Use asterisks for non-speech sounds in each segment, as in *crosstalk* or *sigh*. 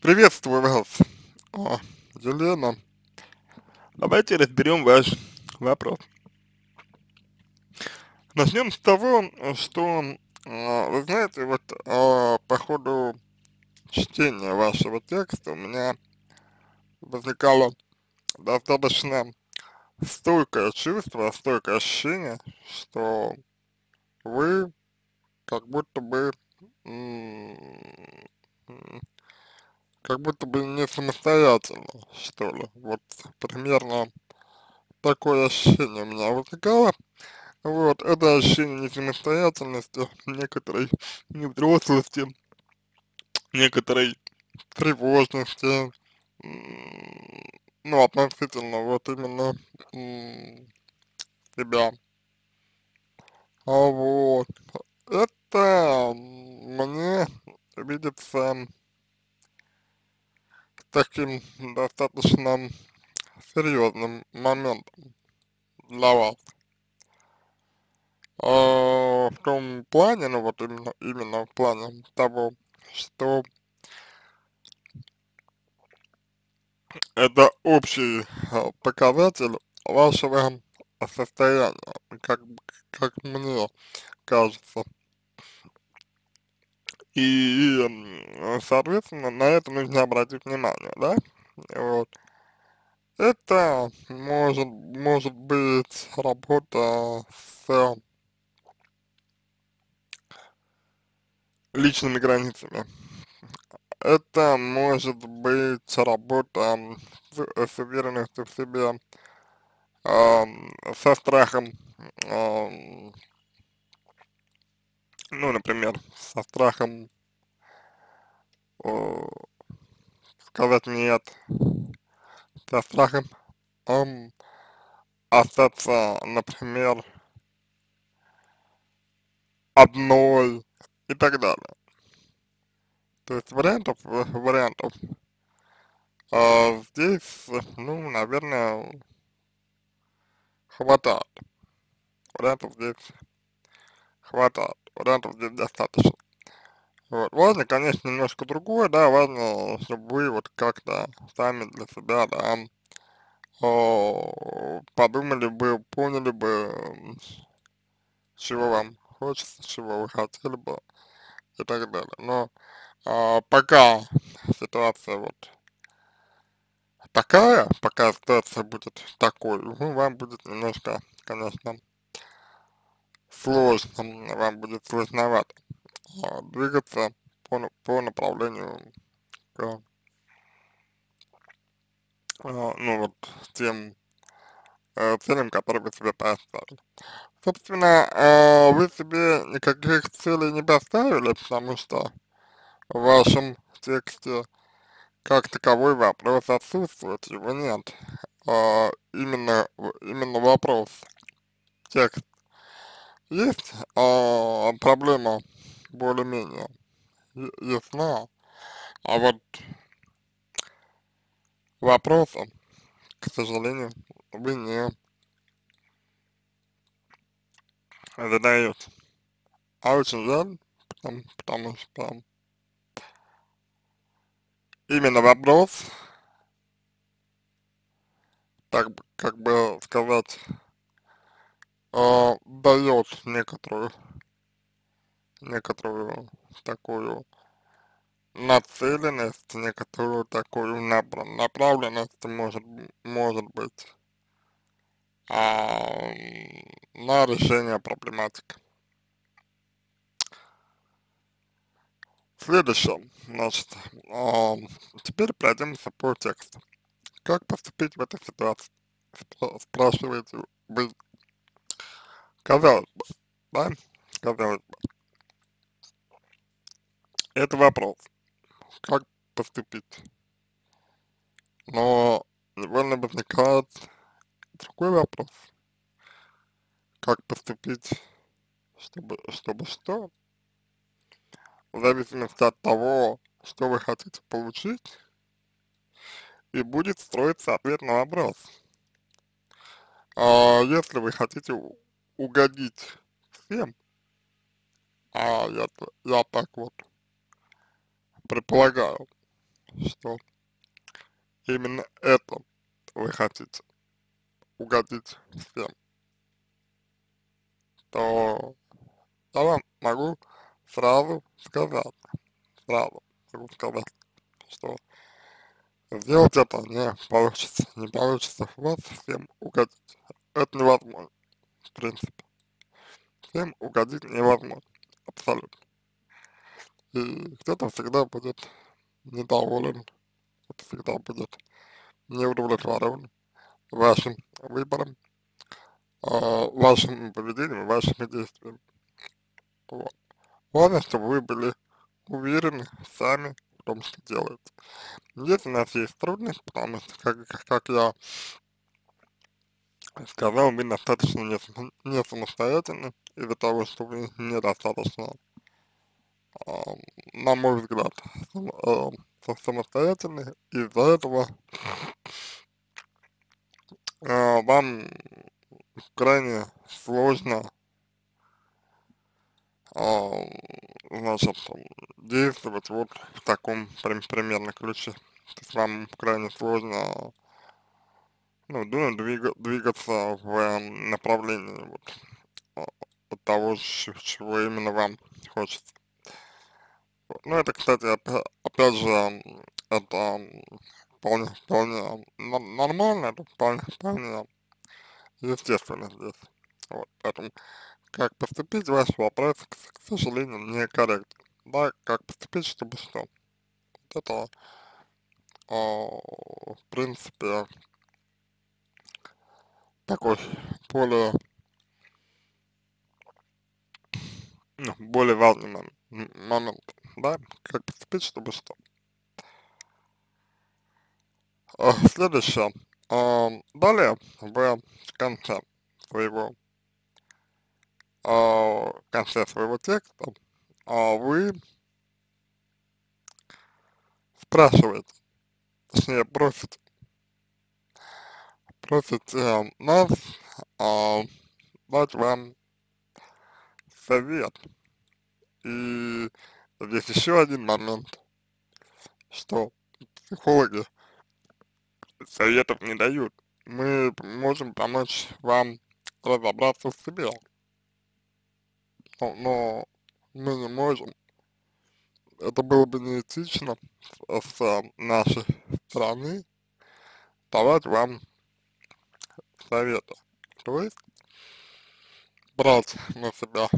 Приветствую вас, а, Елена. Давайте разберем ваш вопрос. Начнем с того, что, а, вы знаете, вот а, по ходу чтения вашего текста у меня возникало достаточно стойкое чувство, стойкое ощущение, что вы как будто бы как будто бы не самостоятельно, что ли. Вот примерно такое ощущение у меня возникало. Вот, это ощущение не самостоятельности, некоторой невзрослости, некоторой тревожности, ну, относительно вот именно себя. А вот, это мне видится таким достаточно серьезным моментом для вас. А, в том плане, ну вот именно, именно в плане того, что это общий а, показатель вашего состояния, как, как мне кажется. И, соответственно, на это нужно обратить внимание, да, вот. Это может, может быть работа с личными границами. Это может быть работа с, с уверенностью в себе, э, со страхом, ну, например, со страхом э, сказать нет, со страхом э, остаться, например, одной и так далее. То есть вариантов, вариантов э, здесь, ну, наверное, хватает. Вариантов здесь хватает вариантов здесь достаточно. Вот. Важно, конечно, немножко другое, да, важно, чтобы вы вот как-то сами для себя, да, подумали бы, поняли бы, чего вам хочется, чего вы хотели бы и так далее. Но а, пока ситуация вот такая, пока ситуация будет такой, ну, вам будет немножко, конечно, сложно, вам будет сложновато а, двигаться по, по направлению к, а, ну вот, тем э, целям, которые вы себе поставили. Собственно, э, вы себе никаких целей не поставили, потому что в вашем тексте как таковой вопрос отсутствует, его нет. А, именно, именно вопрос, текст есть а, проблема более-менее ясна, а вот вопроса, к сожалению, вы не задаете. А очень жаль, потому, потому что именно вопрос, так как бы сказать, э, дает некоторую, некоторую такую нацеленность, некоторую такую направленность, может, может быть, а, на решение проблематики. Следующее, значит, а, теперь пройдемся по тексту. Как поступить в этой ситуации? Спрашиваете вы Казалось бы, да, казалось бы. Это вопрос, как поступить. Но невольно возникает другой вопрос. Как поступить, чтобы, чтобы что? В зависимости от того, что вы хотите получить, и будет строиться ответ на вопрос. А если вы хотите угодить всем, а я, я так вот предполагаю, что именно это вы хотите угодить всем, то я вам могу сразу сказать, сразу могу сказать, что сделать это не получится, не получится вас всем угодить. Это невозможно, в принципе. Всем угодить невозможно, абсолютно. И кто-то всегда будет недоволен, кто-то всегда будет не удовлетворен вашим выбором, э, вашим поведением, вашими действиями. Вот. Главное, чтобы вы были уверены сами в том, что делаете. Здесь у нас есть трудность, потому что, как, как я сказал, вы достаточно не, самостоятельны из-за того, что вы недостаточно, э, на мой взгляд, сам, э, самостоятельны, из-за этого э, вам крайне сложно э, значит, действовать вот в таком прим примерно ключе. То есть вам крайне сложно ну, двига двигаться в направлении вот, от того, чего именно вам хочется. Ну, это, кстати, опять, же, это вполне, вполне нормально, это вполне, вполне естественно здесь. Вот, поэтому как поступить, ваш вопрос, к, к сожалению, не корректен. Да, как поступить, чтобы что. Вот это, э, в принципе, такой более, ну, более важный момент, да, как поступить, чтобы что. Э, следующее. Э, далее в конце своего в конце своего текста э, вы спрашиваете, точнее просите, просите нас э, дать вам совет. И здесь еще один момент, что психологи советов не дают. Мы можем помочь вам разобраться в себе. Но, но мы не можем. Это было бы неэтично с, с нашей стороны давать вам советы. То есть брать на себя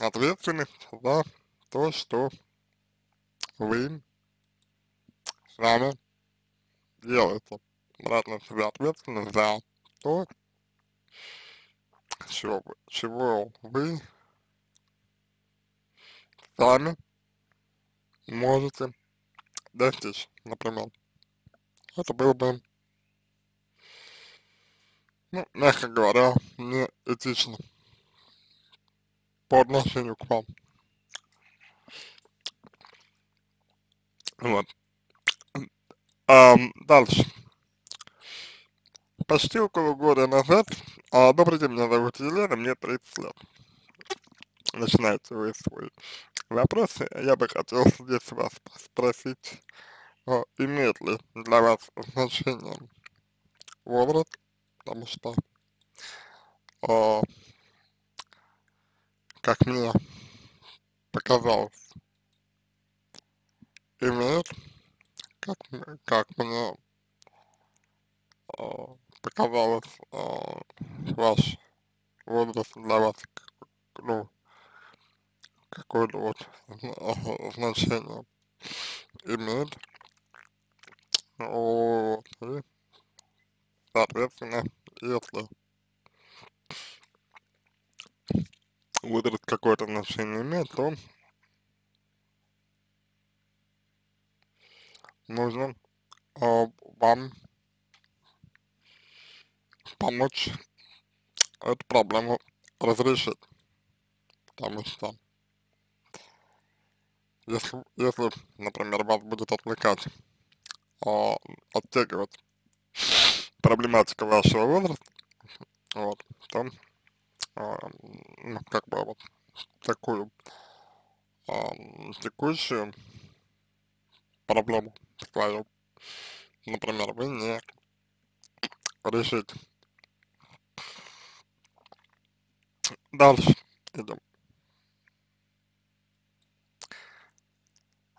ответственность за то, что вы сами делаете брать на себя ответственность за то, чего, чего вы сами можете достичь, например. Это было бы, ну, мягко говоря, не этично по отношению к вам. Вот. А, дальше почти около года назад, а, добрый день, меня зовут Елена, мне 30 лет. Начинаете вы свой вопрос, я бы хотел здесь вас спросить, а, имеет ли для вас значение возраст, потому что, а, как мне показалось, имеет, как, как мне а, показалось э, ваш возраст для вас, ну, какое-то вот значение имеет. Вот, и, соответственно, если возраст какое-то значение имеет, то нужно э, вам помочь эту проблему разрешить. Потому что если, если например, вас будет отвлекать, э, оттягивать проблематика вашего возраста, вот, то, э, ну, как бы вот такую э, текущую проблему вдвоем. Например, вы не решите. Дальше идем.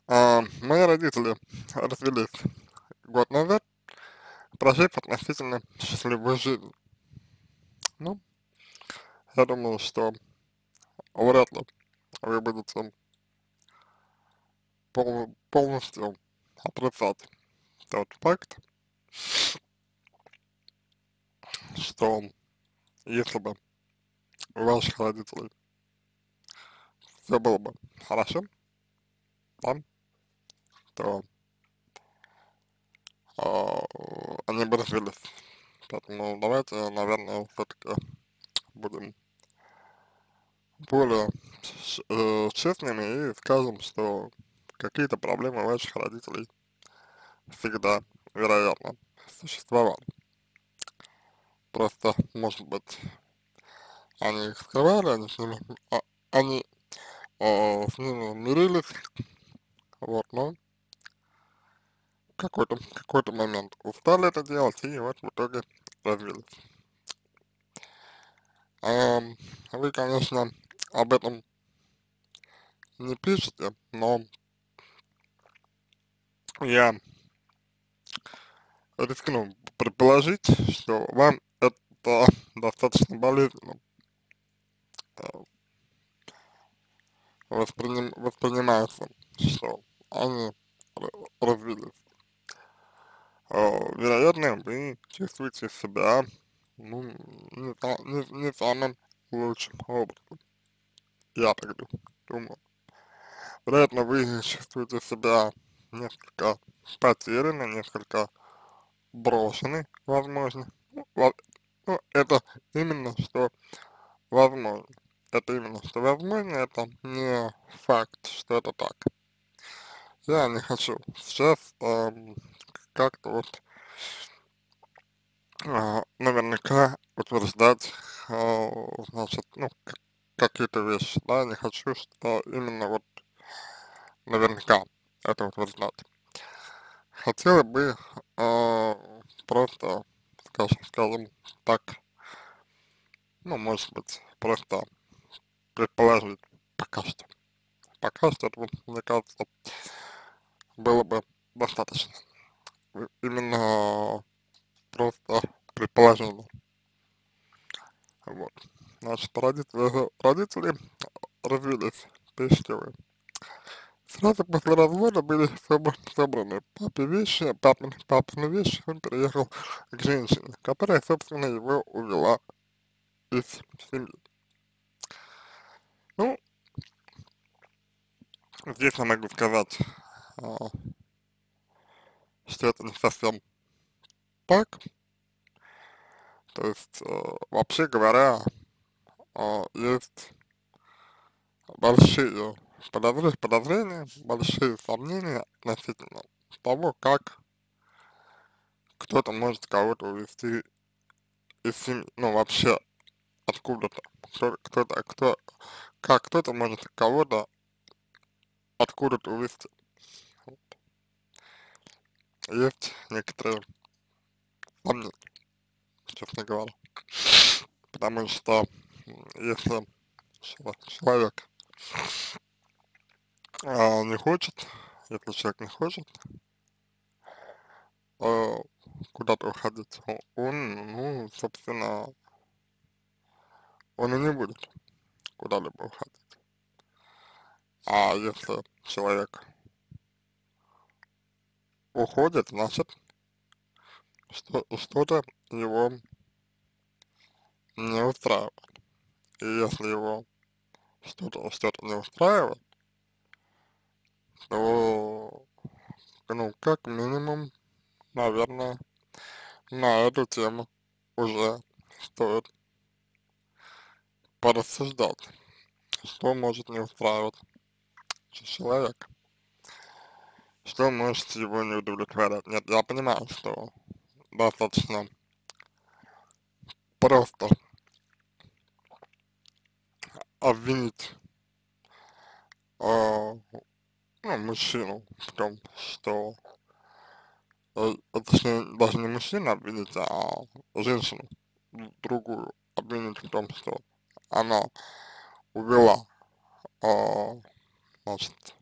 А, мои родители развелись год назад, прожив относительно счастливую жизнь. Ну, я думаю, что вряд ли вы будете пол, полностью отрицать тот факт, что если бы у ваших родителей все было бы хорошо, да, то они бы развелись. Поэтому давайте, наверное, все-таки будем более э, честными и скажем, что какие-то проблемы ваших родителей всегда, вероятно, существовали. Просто, может быть, они их скрывали, они с ними, а, они э, с ними мирились, вот, но какой-то какой-то момент устали это делать и вот в итоге развились. Эм, вы, конечно, об этом не пишете, но я рискну предположить, что вам это достаточно болезненно восприним, воспринимается, что они развились. Э, вероятно, вы чувствуете себя ну, не, не, не самым лучшим образом. Я так думаю. Вероятно, вы чувствуете себя несколько потеряны, несколько брошены, возможно. Ну, ну, это именно что возможно. Это именно что возможно, это не факт, что это так. Я не хочу сейчас эм, как-то вот э, наверняка утверждать, э, значит, ну, какие-то вещи, да, не хочу, что именно вот наверняка это утверждать. Хотела бы э, просто, скажем, скажем так, ну, может быть, просто предположить пока что. Пока что мне кажется, было бы достаточно. Именно просто предположение. Вот. Значит, родители, родители развелись, пишите вы. Сразу после развода были собраны папе вещи, папин, папины вещи, он переехал к женщине, которая, собственно, его увела из семьи. Ну, здесь я могу сказать, а, что это не *laughs* совсем так. То есть, а, вообще говоря, а, есть большие подозрения, подозрения, большие сомнения относительно того, как кто-то может кого-то увести из семьи, ну вообще откуда-то, кто-то, кто, как кто-то может кого-то откуда-то увести. Есть некоторые сомнения, честно говоря, потому что если человек а, не хочет, если человек не хочет э, куда-то уходить, он, ну, собственно, он и не будет куда-либо уходить. А если человек уходит, значит, что, что-то его не устраивает. И если его что-то что, -то, не устраивает, то, ну, как минимум, наверное, на эту тему уже стоит порассуждать, что может не устраивать человека, что может его не удовлетворять. Нет, я понимаю, что достаточно просто обвинить э, ну, мужчину в том, что э, точнее, даже не мужчина обвинить, а женщину другую обвинить в том, что она увела, а, значит,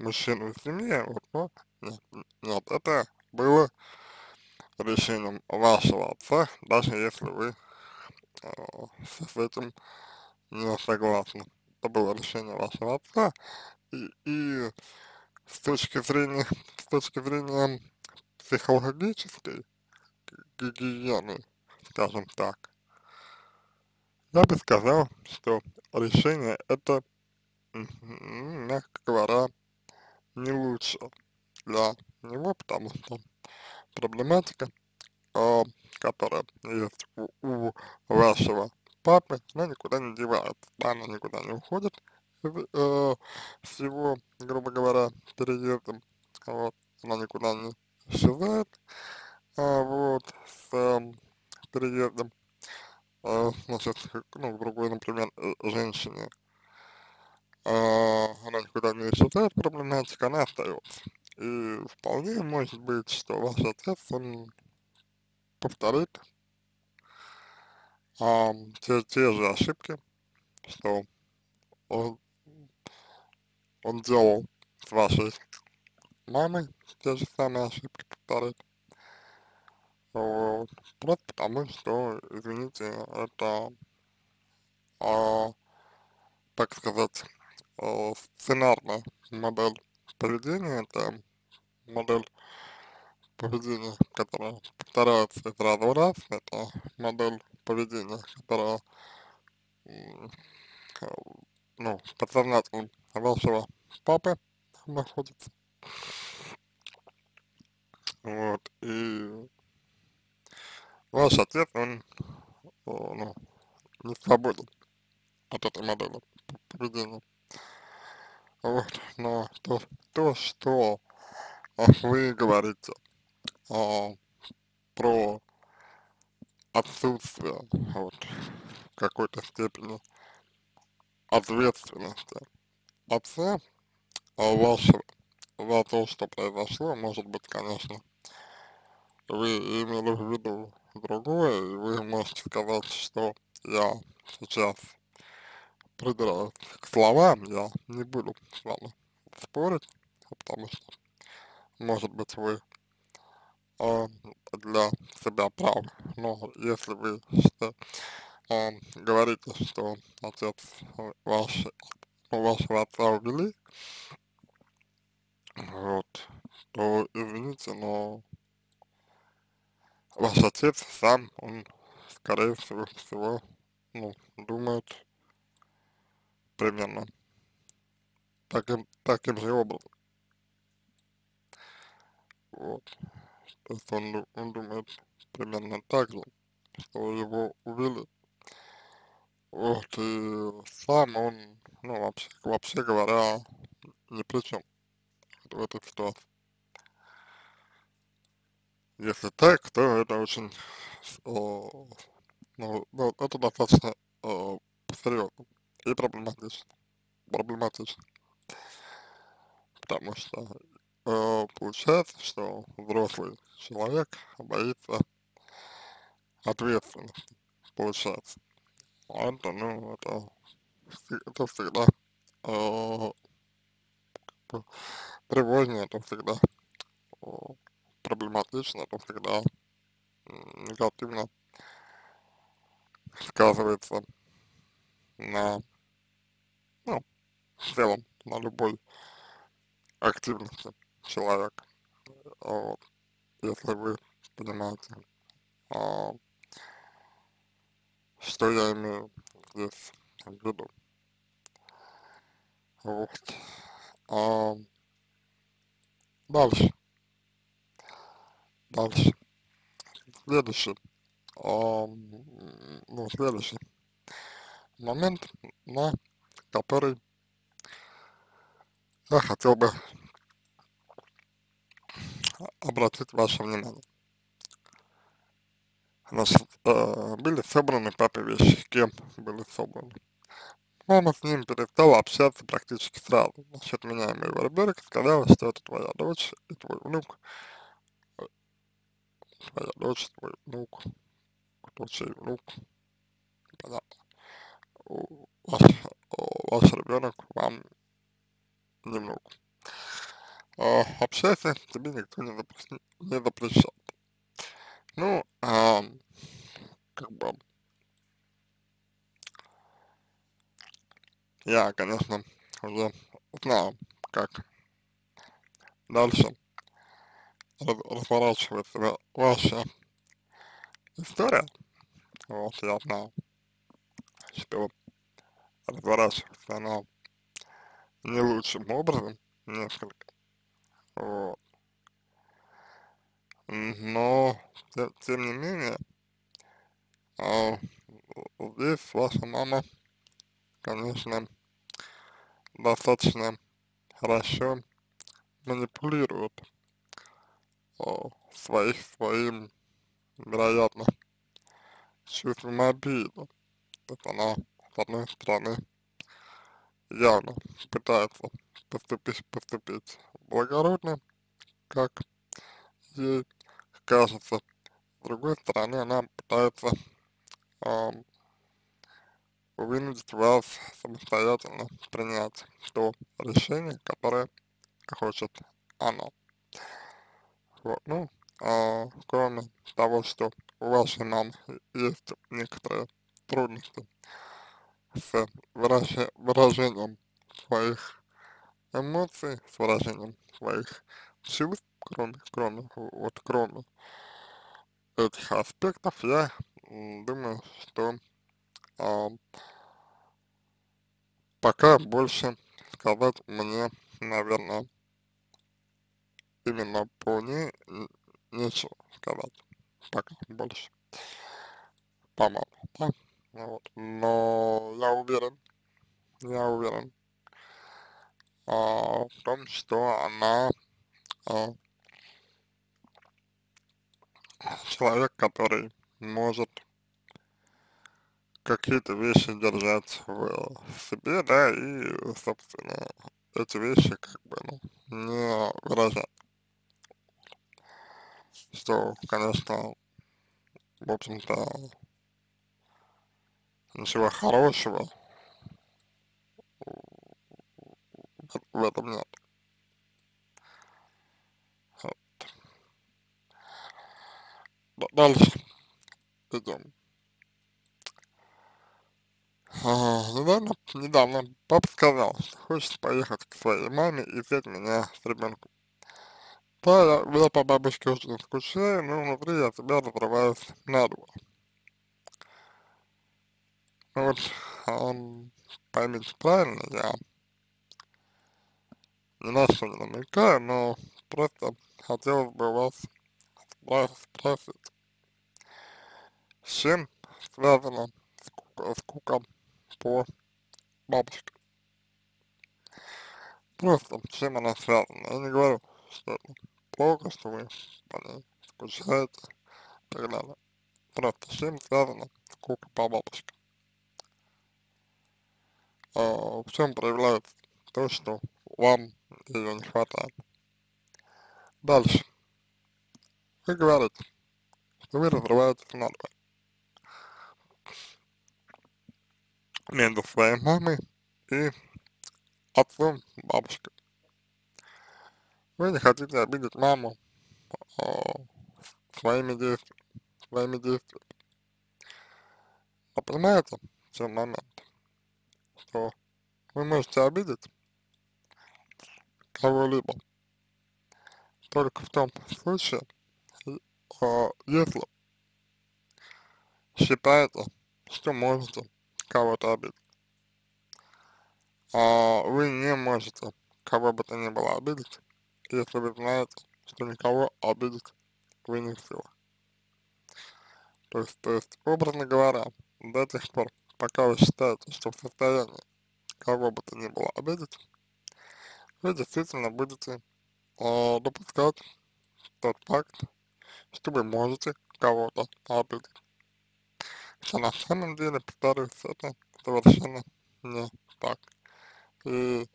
мужчину из семьи, вот, но нет, это было решением вашего отца, даже если вы э, с этим не согласны. Это было решение вашего отца, и, и с точки зрения, с точки зрения психологической гигиены, скажем так, я бы сказал, что решение это, мягко говоря, не лучше. Для него, потому что проблематика, э, которая есть у, у вашего папы, она никуда не девается, она никуда не уходит. Э, с его, грубо говоря, переездом, вот, она никуда не исчезает, а, вот, с э, переездом, э, значит, ну, к другой, например, э, женщине, э, она никуда не исчезает, проблематика, она остается. И вполне может быть, что ваш отец, он повторит а, те, те же ошибки, что он, он делал с вашей мамой, те же самые ошибки повторит. Вот. Просто потому, что, извините, это, а, так сказать, сценарная модель поведения, это модель поведения, которая повторяется из раза в раз, это модель поведения, которая, ну, в подсознательном вашего папы находится. Вот, и ваш отец, он, ну, не свободен от этой модели поведения. Вот, но то, то что вы говорите а, про отсутствие вот, какой-то степени ответственности отца а вашего за то, что произошло, может быть, конечно, вы имели в виду другое, и вы можете сказать, что я сейчас придираюсь к словам, я не буду с вами спорить, потому что, может быть, вы э, для себя правы, но если вы что, э, говорите, что отец ваш, вашего отца увели, вот, то извините, но ваш отец сам, он, скорее всего, всего ну, думает примерно таким, таким же образом. Вот. То есть он, он думает примерно так же, что его увели. Вот, и сам он, ну, вообще, вообще говоря, ни при чем в этой ситуации. Если так, то это очень, о, ну, ну, это достаточно о, серьезно и проблематично. Проблематично. Потому что э, получается, что взрослый человек боится ответственности, получается. Это, ну, это, это всегда э, тревожнее, это всегда э, проблематично, это всегда негативно сказывается на, в целом, на любой активности человека. Вот. Если вы понимаете, а, что я имею здесь в виду. Вот. А, дальше. Дальше. Следующий. А, ну, следующий момент, на который я хотел бы обратить ваше внимание. Значит, э, были собраны папе вещи, кем были собраны. Мама с ним перестала общаться практически сразу. Насчет меня и моего ребенка сказала, что это твоя дочь и твой внук. твоя дочь, твой внук, кто чей внук, непонятно. У, ваш, ваш ребенок вам не внук. А, общайся, тебе никто не, запрещ, не запрещает. Ну, а, как бы, я, конечно, уже знаю, как дальше разворачивается ваша история. Вот, я знаю, что разворачивается она не лучшим образом несколько. Вот. Но, тем, тем не менее, а, здесь ваша мама, конечно, достаточно хорошо манипулирует а, своих, своим, вероятно, чувством обиды. То есть она, с одной стороны, явно пытается поступить, поступить благородно, как ей кажется. С другой стороны, она пытается э, вынудить вас самостоятельно принять то решение, которое хочет она. Вот, ну, а, кроме того, что у вашей мамы есть некоторые трудности с выражением своих эмоций, с выражением своих чувств, кроме, кроме, вот кроме этих аспектов, я думаю, что а, пока больше сказать мне, наверное, именно по ней нечего сказать, пока больше, по-моему, да? Вот. Но я уверен, я уверен а, в том, что она а, человек, который может какие-то вещи держать в себе, да, и, собственно, эти вещи, как бы, ну, не выражать. Что, конечно, в общем-то, ничего хорошего в этом нет. Вот. Дальше идем. А, недавно, недавно папа сказал, что хочет поехать к своей маме и взять меня с ребенком. Да, я, я по бабушке очень скучаю, но внутри я себя разрываюсь надвое. Ну вот, он, поймите правильно, я ни на что не но просто хотелось бы вас спросить, с чем связана скука, скука по бабушке? Просто с чем она связана? Я не говорю, что это плохо, что вы по ней скучаете и так далее. Просто с чем связана скука по бабушке? А, в чем проявляется то, что вам ее не хватает. Дальше. Вы говорите, что вы разрываетесь надвое. Между своей мамой и отцом, бабушкой. Вы не хотите обидеть маму э, своими действиями, своими действиями. А понимаете, в чем момент? Что вы можете обидеть кого-либо только в том случае, э, если считаете, что можете кого-то обидеть. А вы не можете кого бы то ни было обидеть, если вы знаете, что никого обидеть вы не в силах. То есть, то есть, образно говоря, до тех пор, пока вы считаете, что в состоянии кого бы то ни было обидеть, вы действительно будете э, допускать тот факт, что вы можете кого-то обидеть. Хотя на самом деле, повторюсь, это совершенно не так. И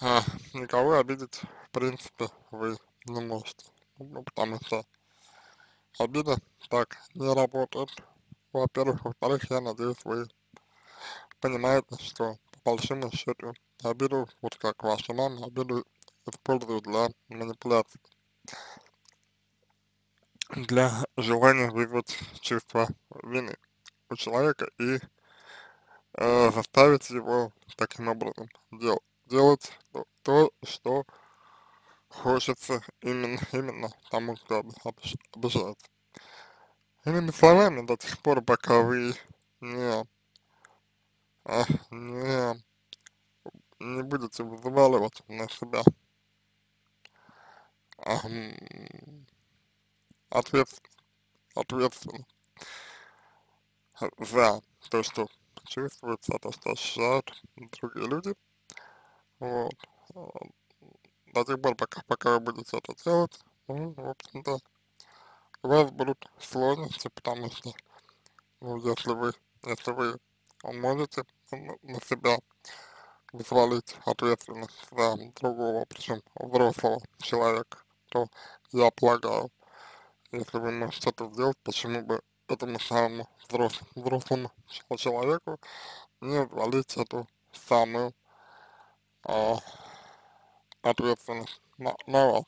а, никого обидеть, в принципе, вы не можете. Ну, потому что обида так не работает, во-первых. Во-вторых, я надеюсь, вы понимаете, что по большому счету обиду, вот как ваша мама, обиду используют для манипуляции, для желания вызвать чувство вины у человека и э, заставить его таким образом дел, делать то, то, что хочется именно, именно тому, кто обижается. Иными словами, до тех пор, пока вы не, а, не, не будете взваливать на себя. А, ответственно, ответственно. За то, что чувствуется, то, что ощущают другие люди, вот, до тех пор, пока, пока вы будете это делать, ну, в общем-то, у вас будут сложности, потому что, ну, если вы, если вы можете на себя взвалить ответственность за другого, причем взрослого человека, то я полагаю, если вы можете это сделать, почему бы этому самому взрослому, взрослому человеку не взвалить эту самую а, ответственность на, на вас.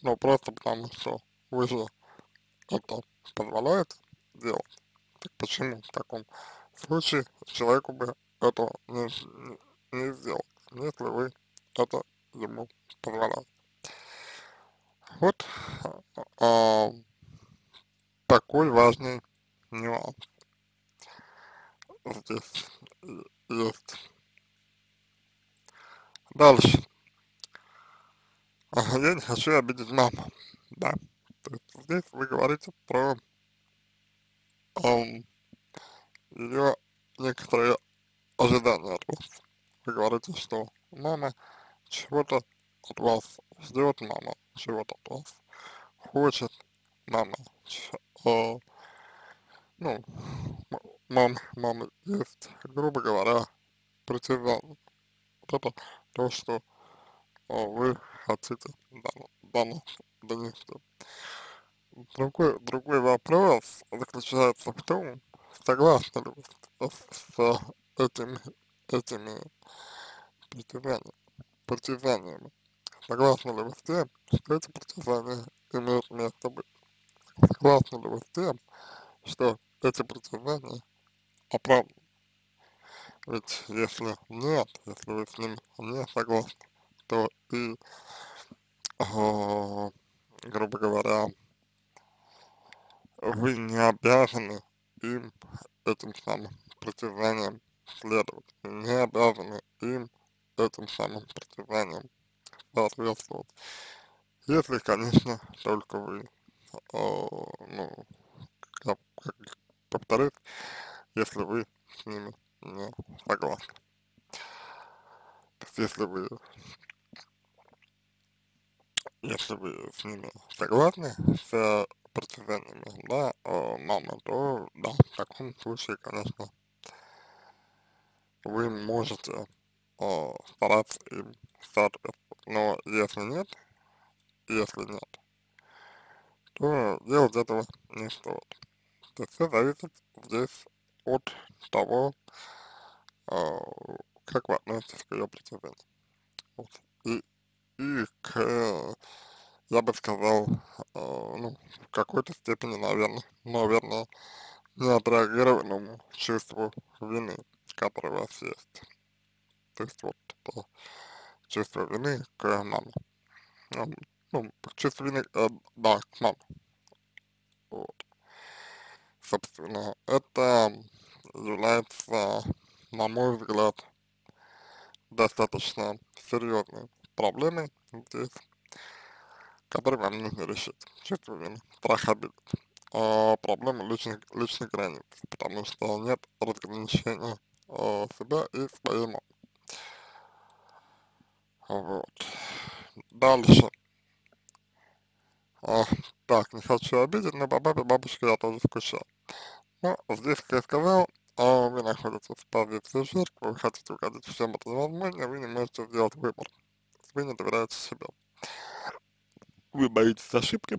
Ну, просто потому что вы же это позволяете делать. Так почему в таком случае человеку бы это не, не, сделать, если вы это ему позволяете? Вот а, такой важный нюанс здесь есть. Дальше. Я не хочу обидеть маму, да. Здесь вы говорите про um, ее некоторые ожидания от вас. Вы говорите, что мама чего-то от вас ждет, мама чего-то от вас хочет, мама, э, ну, мам, мама есть, грубо говоря, притязание. Вот это то, что э, вы хотите данных донести. Другой, другой вопрос заключается в том, согласны ли вы с, с этими, этими притязаниями, притязаниями. Согласны ли вы с тем, что эти притязания имеют место быть? Согласны ли вы с тем, что эти притязания оправданы? Ведь если нет, если вы с ним не согласны, то и, э, грубо говоря, вы не обязаны им этим самым притязанием следовать, не обязаны им этим самым притязанием соответствовать. Если, конечно, только вы, э, ну, как, как, повторюсь, если вы с ними не согласны. То есть, если вы если вы с ними согласны, с притязаниями, да, э, мамы, то да, в таком случае, конечно, вы можете э, стараться им соответствовать. Но если нет, если нет, то делать этого не стоит. То есть все зависит здесь от того, э, как вы относитесь к ее притязаниям. Вот. И, и к я бы сказал, э, ну, в какой-то степени, наверное, наверное, неотреагированному чувству вины, которое у вас есть. То есть вот это чувство вины к маме. Ну, чувство вины, э, да, к маме. Вот. Собственно, это является, на мой взгляд, достаточно серьезной проблемой здесь который вам нужно решить. Чувство вины, страх обиды. А, проблема личных, личных границ, потому что нет разграничения а, себя и своей мамы. Вот. Дальше. А, так, не хочу обидеть, но по бабе бабушке я тоже скучаю. Ну, здесь, как я сказал, а, вы находитесь в позиции жертвы, вы хотите угодить всем это возможно, вы не можете сделать выбор. Вы не доверяете себе вы боитесь ошибки,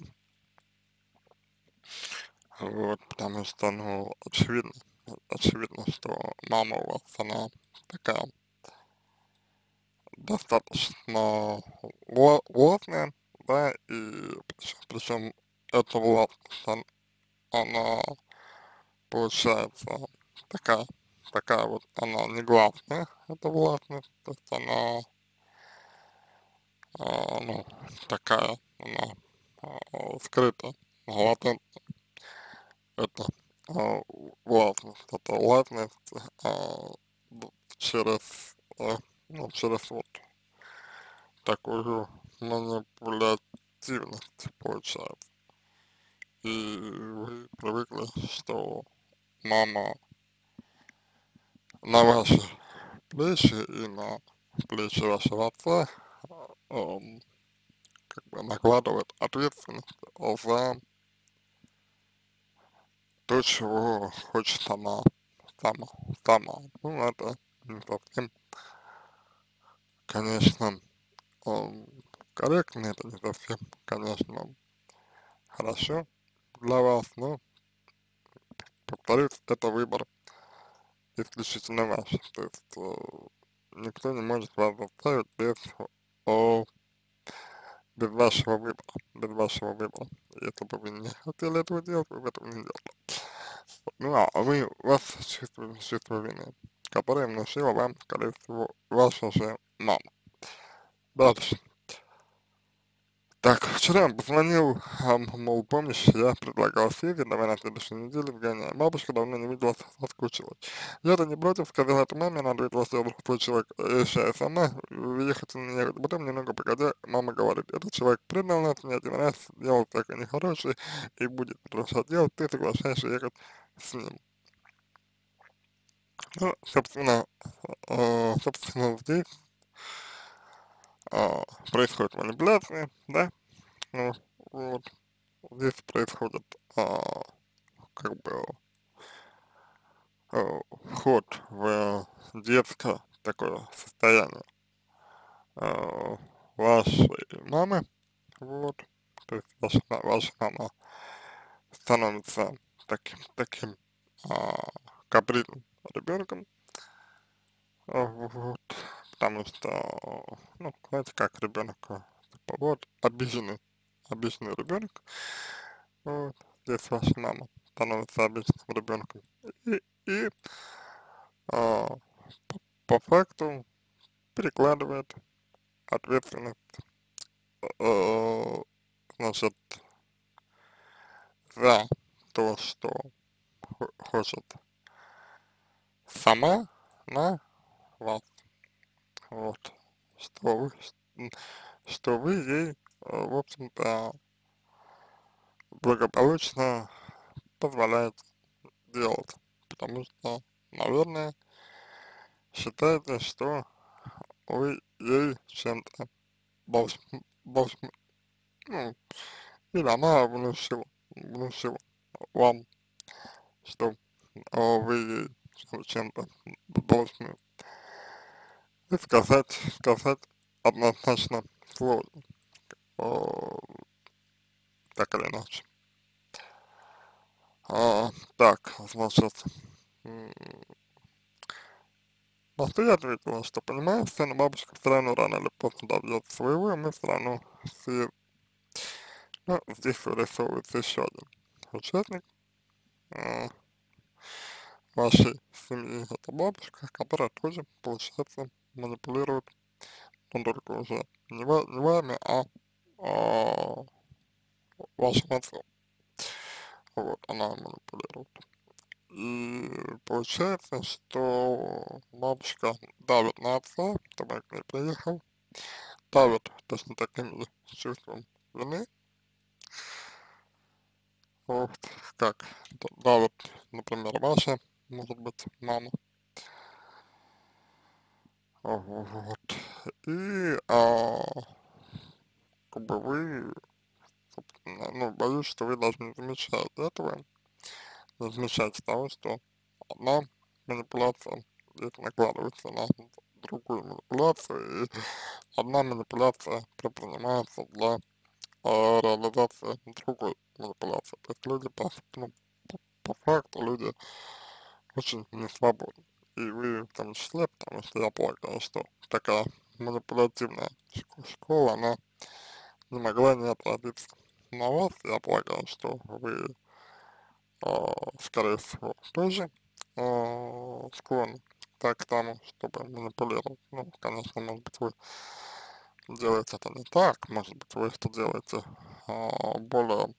вот, потому что, ну, очевидно, очевидно, что мама у вас, она такая достаточно властная, да, и причем эта властность, она получается такая, такая вот, она не главная, эта властность, то есть она, ну, такая, она а, скрыта, латентная, это а, властность, это властность а, через, а, ну, через вот такую манипулятивность получается. И вы привыкли, что мама на ваши плечи и на плечи вашего отца как бы накладывает ответственность за то, чего хочет она сама. сама. Ну, это не совсем, конечно, корректно, это не совсем, конечно, хорошо для вас, но, повторюсь, это выбор исключительно ваш. То есть э, никто не может вас заставить без, о, без вашего выбора, без вашего выбора. Если бы вы не *laughs* хотели этого делать, вы бы этого не делали. Ну а вы, у вас чувство, чувство вины, которое внушила вам, скорее всего, ваша же мама. Дальше. Так, вчера позвонил, а, мол, помнишь, я предлагал съездить, давай на следующей неделе в Гоняй. Бабушка давно не видела, соскучилась. Я-то не против, сказал это маме, надо ведь вас другой человек, решая сама, ехать или не. Потом немного погодя, мама говорит, этот человек предал нас, не один раз, делал такой нехороший, и будет продолжать делать, ты соглашаешься ехать с ним. Ну, собственно, э, собственно, здесь а, происходит манипуляция, да, ну, вот, здесь происходит, а, как бы, а, вход в детское такое состояние а, вашей мамы, вот, то есть ваша, ваша мама становится таким, таким а, капризным ребенком, вот, потому что, ну, знаете, как ребенок, типа, вот, обиженный, обиженный ребенок, вот, здесь ваша мама становится обычным ребенком, и, и а, по, по факту перекладывает ответственность, э, значит, за то, что хочет сама на вас вот, что вы, что вы ей, э, в общем-то, благополучно позволяете делать, потому что, наверное, считаете, что вы ей чем-то должны, должны, ну, или она внушила, внушила вам, что вы ей чем-то должны сказать, сказать однозначно сложно, о, так или иначе. А, так, значит, на что я ответила, что понимаю, сын бабушка все равно рано или поздно добьется своего, и мы все равно все... Ну, здесь вырисовывается еще один участник а, вашей семьи, это бабушка, которая тоже, получается, манипулирует, но только уже не, не вами, а, а вашим отцом. Вот, она манипулирует. И получается, что бабушка давит на отца, чтобы к ней приехал, давит точно таким же чувством вины, вот, как давит, например, ваша, может быть, мама, вот. И, а, как бы вы, ну, боюсь, что вы должны замечать этого, не замечать того, что одна манипуляция здесь накладывается на другую манипуляцию, и одна манипуляция предпринимается для а, реализации другой манипуляции. То есть люди просто, ну, по факту люди очень не свободны. И вы в том числе, потому что я полагаю, что такая манипулятивная школа, она не могла не отразиться на вас. Я полагаю, что вы, э, скорее всего, тоже э, склонны так к тому, чтобы манипулировать. Ну, конечно, может быть, вы делаете это не так, может быть, вы это делаете э, более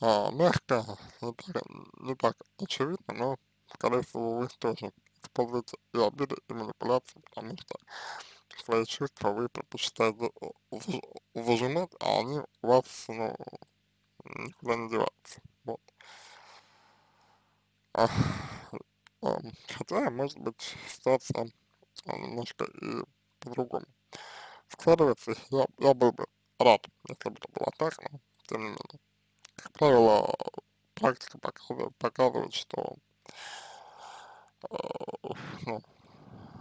э, мягко, не так, не так очевидно, но, скорее всего, вы тоже используете и обиды, и манипуляции, потому что свои чувства вы предпочитаете зажимать, а они у вас, ну, никуда не деваются. Вот. А, а, хотя, может быть, ситуация немножко и по-другому складывается. Я, я был бы рад, если бы это было так, но тем не менее. Как правило, практика показывает, показывает что э, ну,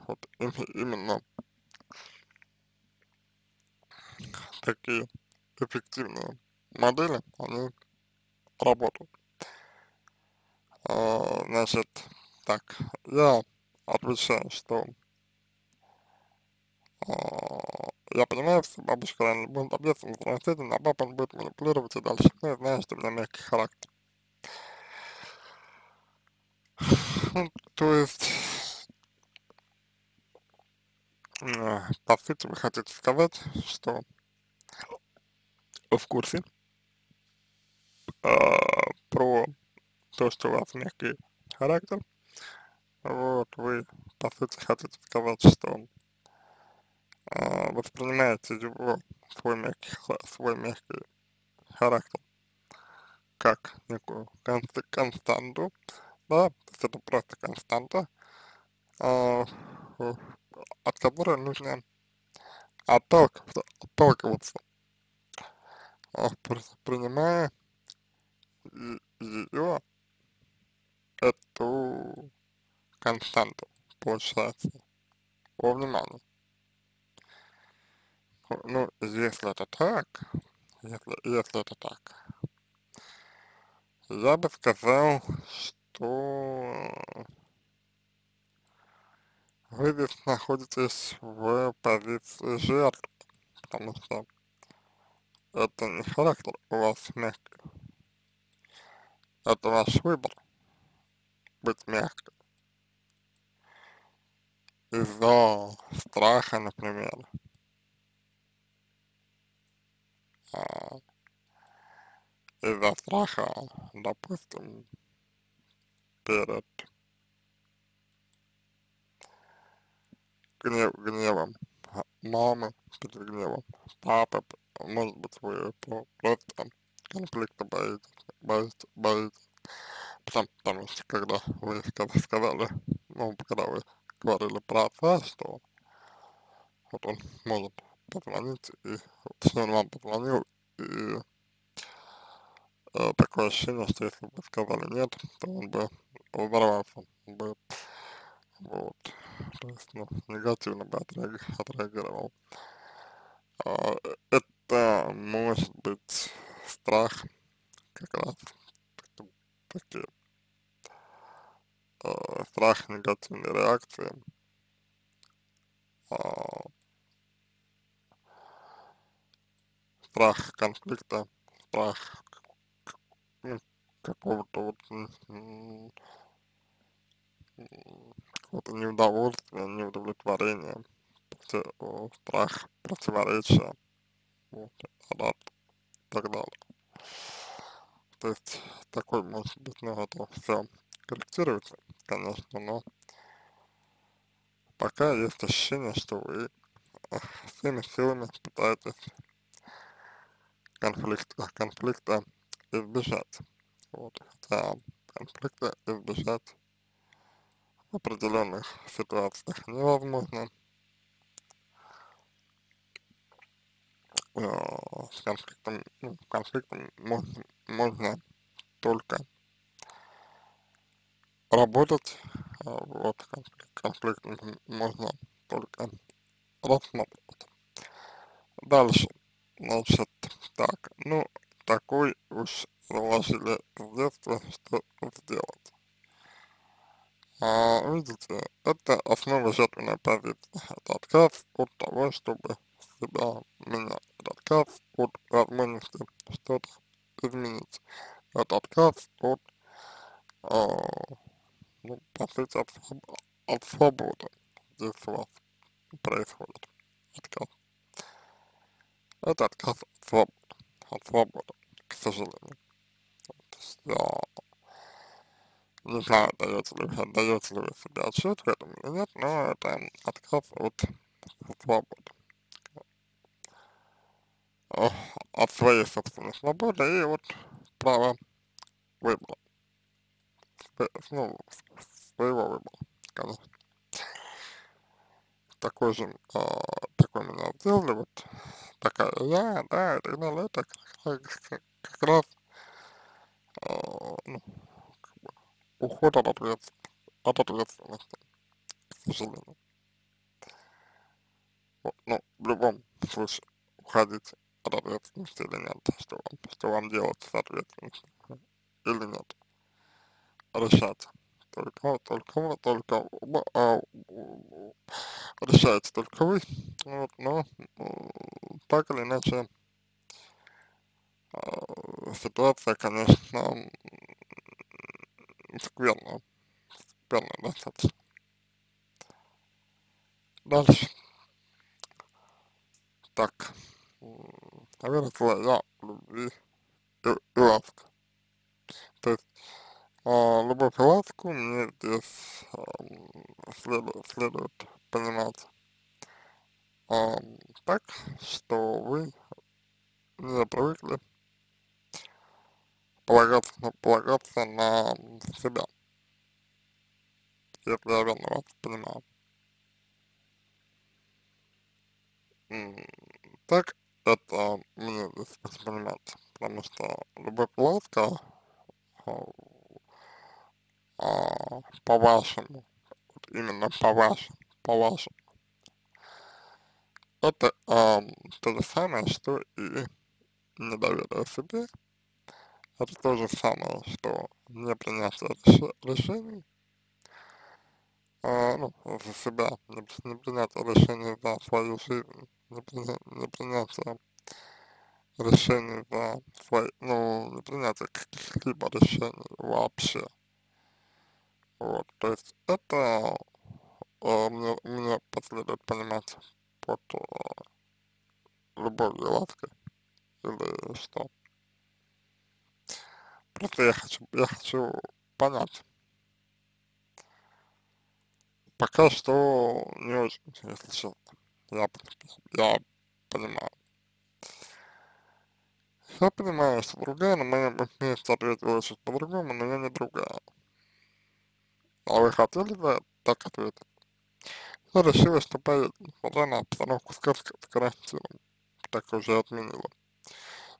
вот им, именно такие эффективные модели, они работают. А, значит, так, я отвечаю, что а, я понимаю, что бабушка реально будет ответственна за наследие, а папа будет манипулировать и дальше. Ну, я знаю, что у меня мягкий характер. То есть, э, по сути, вы хотите сказать, что в курсе э, про то, что у вас мягкий характер. Вот, вы, по сути, хотите сказать, что э, воспринимаете его, свой мягкий, свой мягкий характер, как некую конст константу, да, то есть это просто константа, э, от которой нужно отталкиваться, отталкиваться принимая ее, эту константу, получается, во внимание. Ну, если это так, если, если это так, я бы сказал, что вы здесь находитесь в позиции жертвы, потому что это не характер у вас мягкий. Это ваш выбор быть мягким. Из-за страха, например. А, из-за страха, допустим, перед гнев, гневом. Мамы, перед гневом. Папы, может быть, вы просто конфликта боитесь, боитесь, боитесь. Потому, потому что когда вы сказали, ну, когда вы говорили про отца, что вот он может позвонить, и вот он вам позвонил, и э, такое ощущение, что если бы сказали нет, то он бы взорвался, он бы вот, то есть, ну, негативно бы отреагировал. А, это может быть страх, как раз такие э, страх негативной реакции, э, страх конфликта, страх ну, какого-то вот какого-то неудовольствия, неудовлетворения, страх противоречия вот, адапт и так далее. То есть такой может быть, ну это все корректируется, конечно, но пока есть ощущение, что вы всеми силами пытаетесь конфликта, конфликта избежать. Вот, хотя конфликта избежать определенных ситуациях невозможно. э, с конфликтом, ну, конфликтом можно, можно только работать, э, вот конфликт, конфликт можно только рассматривать. Дальше, значит, так, ну, такой уж заложили с детства, что сделать. А, видите, это основа жертвенной позиции. Это отказ от того, чтобы себя менять. Это отказ от возможности что-то изменить. Это отказ от, э, ну, по сути, от, от свободы. Здесь у вас происходит отказ. Это отказ от свободы, от свободы, к сожалению. То есть я не знаю, даете ли, отдаете ли вы себе отчет в этом или нет, но это отказ от свободы. От своей собственной свободы и от права выбора. Ну, своего выбора, конечно. Такой же, э, такой меня сделали, вот такая я, да, и так далее, это как, как, как раз, э, ну, уход от ответственности, от ответственности, к сожалению. Вот, ну, в любом случае, уходить от ответственности или нет, что вам, что вам делать с ответственностью или нет. Решать. Только, только, только, а, решаете только вы, вот, но так или иначе а, ситуация, конечно, скверная, скверная достаточно. Дальше. Так. Выросла я в любви и, и ласке. То есть, а, любовь и ласку мне здесь а, следует, следует понимать а, так, что вы не привыкли полагаться, полагаться на себя, если я верно вас понимаю. Так это мне здесь воспринимать, потому что любовь и ласка а, а, по-вашему, вот именно по-вашему, по-вашему, это а, то же самое, что и недоверие себе, это то же самое, что не принятие решений, а, ну, за себя, не, не принятие решений за свою жизнь, не, приня, не принятие решений за свои, ну, не принятие каких-либо решений вообще. Вот, то есть это э, мне, мне последует понимать под э, любовью лаской или что. Просто я хочу, я хочу понять. Пока что не очень, если честно. Я, я понимаю. Я понимаю, что другая на моем месте ответила чуть по-другому, но я не другая. А вы хотели бы так ответить? Я решила, что поеду, несмотря на обстановку с карантином. Так уже отменила.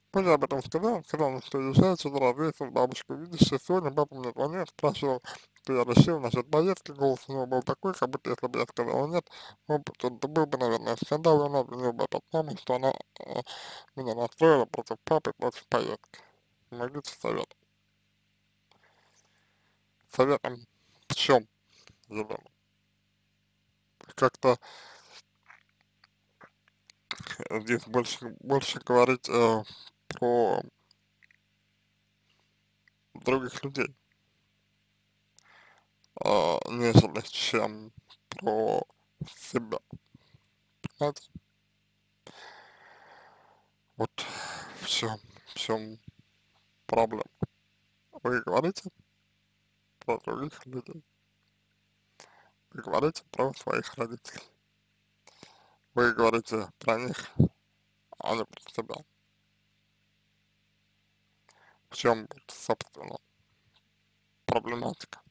Позже об этом сказал, сказал, что езжай сюда, ответил бабушку. Видишь, сегодня папа мне звонил, спрашивал, что я решил насчет поездки, голос у него был такой, как будто если бы я сказал нет, ну, то, то был бы, наверное, скандал, и он обвинил бы этот маму, что она э, меня настроила против папы, против поездки. Помогите совет. Советом в чем, Елена? Как-то здесь больше, больше говорить э, про других людей, э, нежели чем про себя. Понимаете? Вот в чем, в чем проблема. Вы говорите про других людей. Вы говорите про своих родителей. Вы говорите про них, а не про себя в чем, собственно, проблематика.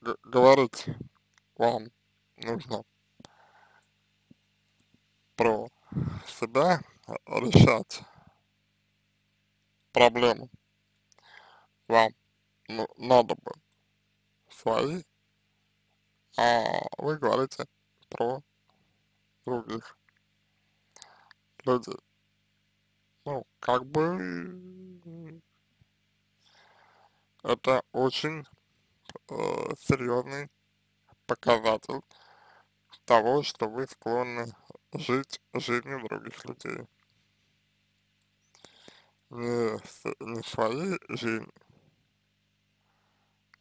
Г говорить вам нужно про себя, решать проблему вам надо бы свои, а вы говорите про других людей. Ну, как бы это очень э, серьезный показатель того, что вы склонны жить жизнью других людей. Не, не своей жизнью,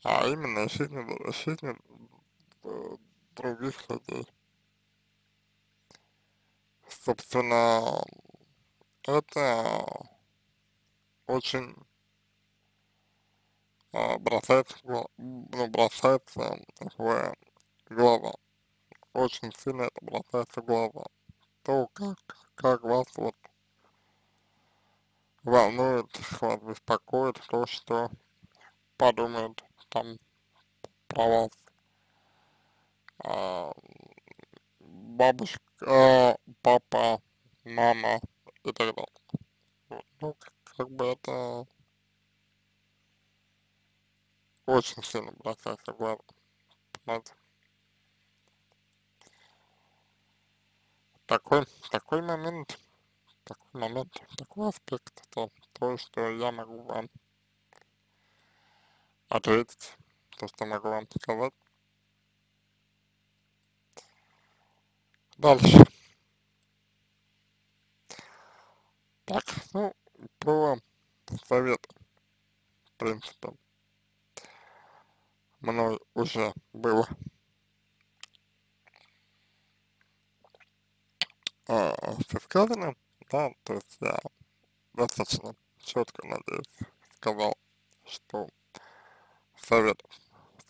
а именно жизнью, жизнью других людей. Собственно, это очень а, бросается, ну, бросается в глаза. Очень сильно это бросается в. То, как, как вас вот волнует, вас беспокоит то, что подумают там про вас а, бабушка, а, папа, мама и так далее. Ну, как бы это очень сильно бросается в глаза, понимаете? Такой, такой момент, такой момент, такой аспект, то, то, что я могу вам ответить, то, что могу вам сказать. Дальше. Так, ну, про совет, в принципе, мной уже было а, все сказано, да, то есть я достаточно четко, надеюсь, сказал, что совет,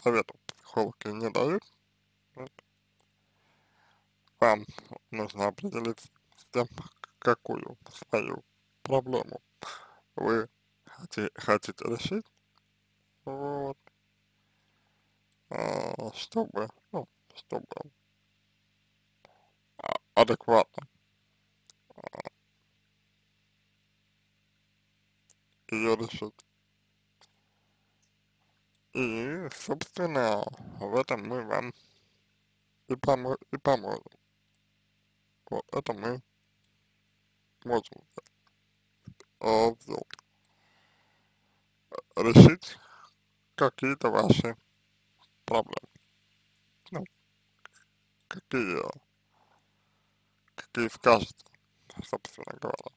советов психологи не дают, вам нужно определиться с тем, какую свою проблему вы хотите, хотите решить, вот, а, чтобы, ну, чтобы адекватно а, ее решить. И, собственно, в этом мы вам и, помо и поможем. Вот это мы можем сделать. Решить какие-то ваши проблемы. Ну, какие, какие скажете, собственно говоря.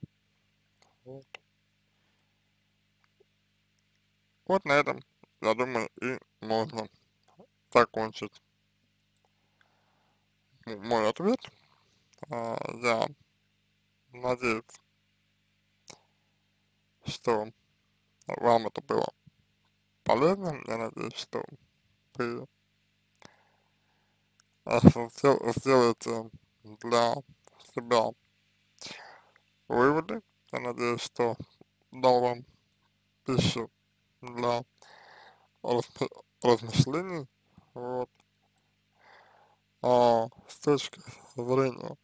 Вот. Вот на этом, я думаю, и можно закончить мой ответ. А, я надеюсь, что вам это было полезно. Я надеюсь, что вы сделаете для себя выводы. Я надеюсь, что дал вам пищу для размышлений. Вот. А с точки зрения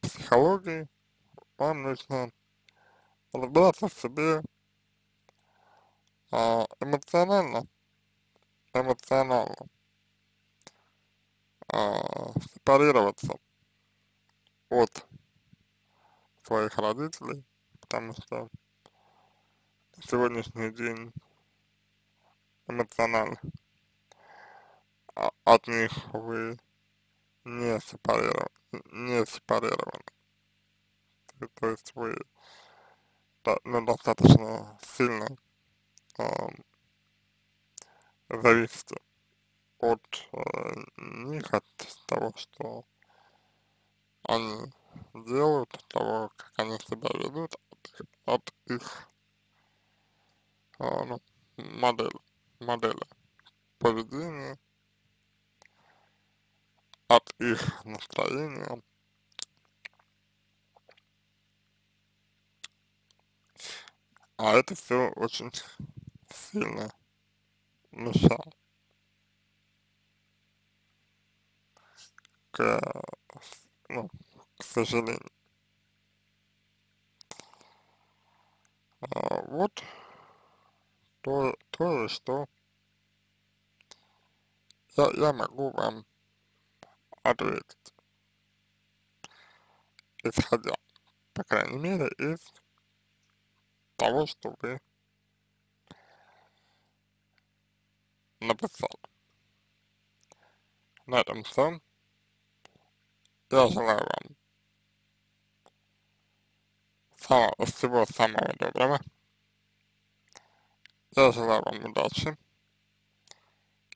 психологии вам нужно разбираться в себе а, эмоционально, эмоционально, а, сепарироваться от своих родителей, потому что сегодняшний день эмоционально а, от них вы не сепарированы, не сепарированы. То есть вы ну, достаточно сильно э, зависите от э, них, от того, что они делают, от того, как они себя ведут, от, от их э, ну, модели, модели поведения, от их настроения. А это все очень сильно мешало к, ну, к сожалению. А, вот то, то, что я, я могу вам ответить, исходя по крайней мере, из того, что вы написали. На этом все. Я желаю вам самого, всего самого доброго. Я желаю вам удачи.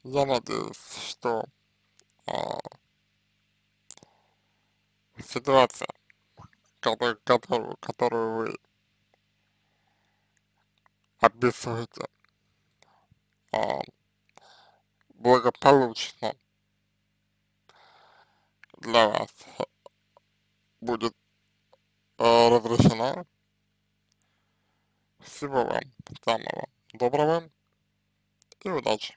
Я надеюсь, что а, ситуация, которую, которую, которую вы описываете, а, благополучно для вас будет а, разрешена. Всего вам самого доброго и удачи.